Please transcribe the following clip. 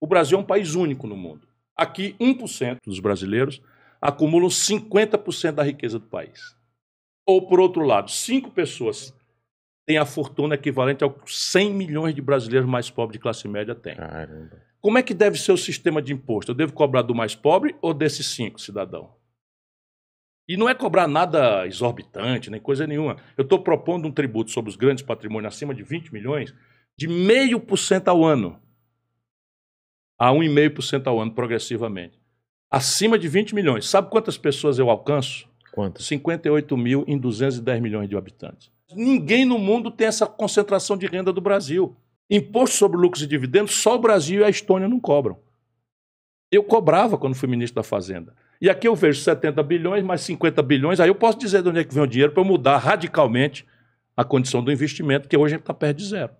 O Brasil é um país único no mundo. Aqui, 1% dos brasileiros acumulam 50% da riqueza do país. Ou, por outro lado, cinco pessoas têm a fortuna equivalente aos 100 milhões de brasileiros mais pobres de classe média têm. Caramba. Como é que deve ser o sistema de imposto? Eu devo cobrar do mais pobre ou desses cinco cidadão? E não é cobrar nada exorbitante, nem coisa nenhuma. Eu estou propondo um tributo sobre os grandes patrimônios acima de 20 milhões de 0,5% ao ano. A 1,5% ao ano, progressivamente. Acima de 20 milhões. Sabe quantas pessoas eu alcanço? Quanto? 58 mil em 210 milhões de habitantes. Ninguém no mundo tem essa concentração de renda do Brasil. Imposto sobre lucros e dividendos, só o Brasil e a Estônia não cobram. Eu cobrava quando fui ministro da Fazenda. E aqui eu vejo 70 bilhões mais 50 bilhões, aí eu posso dizer de onde é que vem o dinheiro para eu mudar radicalmente a condição do investimento, que hoje está perto de zero.